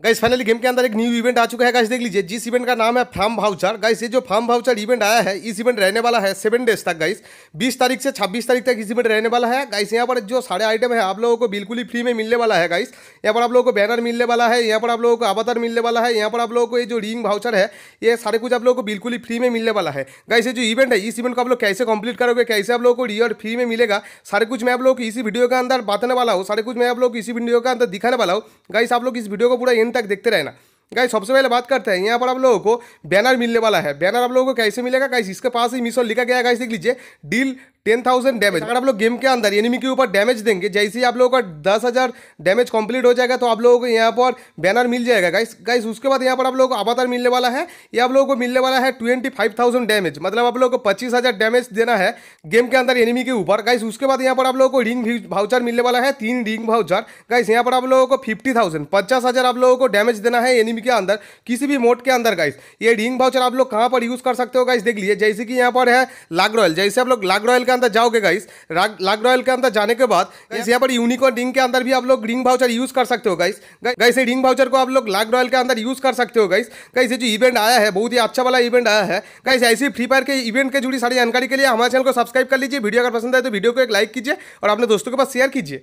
Guys finally game के अंदर एक न्यू इवेंट आ चुका है गाइस देख लीजिए। जिस इवेंट का नाम है फार्म भाउचर गाइस ये जो फार्म भाउचर इवेंट आया है, इस इवेंट रहने वाला है सेवन डेज़ तक गाइस 20 तारीख से 26 तारीख तक इस इवेंट रहने वाला है। गाइस यहाँ पर जो सारे आइटम है, आप लोगों को बिल्कुल ही फ्री में मिलने वाला है गाइस यहाँ पर आप लोगों को बैनर मिलने वाला है, यहाँ पर आप लोगों को अवतार मिलने वाला है, यहाँ पर आप लोगों को ये जो रिंग भाउचर है, ये सारे कुछ आप लोगों को बिल्कुल ही फ्री में मिलने वाला है। गाइस ये जो इवेंट है, इस इवेंट को आप लोग कैसे कंप्लीट करोगे, कैसे आप लोगों को रियर फ्री में मिलेगा, सारे कुछ मैं आप लोगों को इसी वीडियो के अंदर बताने वाला हूँ, सारे कुछ मैं आप लोग इसी वीडियो के अंदर दिखाने वाला हूँ। गाइस आप लोग इस वीडियो को पूरा एंड तक देखते रहना। गाइस सबसे पहले बात करते हैं, यहाँ पर आप लोगों को बैनर मिलने वाला है। बैनर आप लोगों को कैसे मिलेगा? गाइस इसके पास ही मिसो लिखा गया है। गाइस देख लीजिए डील टेन थाउज़ेंड डैमेज अगर आप लोग गेम के अंदर एनिमी के ऊपर डैमेज देंगे, जैसे ही आप लोगों का दस हज़ार डैमेज कंप्लीट हो जाएगा तो आप लोगों को यहाँ पर बैनर मिल जाएगा। गाइस गाइस उसके बाद यहाँ पर आप लोगों को अवतार मिलने वाला है। ये आप लोगों को मिलने वाला है ट्वेंटी फाइव थाउज़ेंड डैमेज मतलब आप लोगों को पच्चीस हज़ार डैमेज देना है गेम के अंदर एनिमी के ऊपर। गाइस उसके बाद यहाँ पर आप लोगों को रिंग भाउचर मिलने वाला है, तीन रिंग भाउचर गाइस यहाँ पर आप लोगों को फिफ्टी थाउज़ेंड पचास हज़ार आप लोगों को डैमेज देना है एनिमी के अंदर, किसी भी मोड के अंदर। गाइस ये रिंग भाउचर आप लोग कहाँ पर यूज़ कर सकते हो? गाइस देख लीजिए, जैसे कि यहाँ पर है लाग रॉयल। जैसे आप लोग लाग रॉयल के अंदर जाओगे गाइस लाग रॉयल के अंदर जाने के बाद गाइस यहाँ पर यूनिकॉर्न रिंग के अंदर भी आप लोग रिंग भाउचर यूज़ कर सकते हो गाइस गाइस ये रिंग भाउचर को आप लोग लाग रॉयल के अंदर यूज़ कर सकते हो गाइस गाइस ये जो इवेंट आया है, बहुत ही अच्छा वाला इवेंट आया है. गाइस ऐसी फ्री फायर के इवेंट के जुड़ी सारी जानकारी के लिए हमारे चैनल को सब्सक्राइब कर लीजिए. वीडियो अगर पसंद आए तो वीडियो को एक लाइक कीजिए और अपने दोस्तों के पास शेयर कीजिए.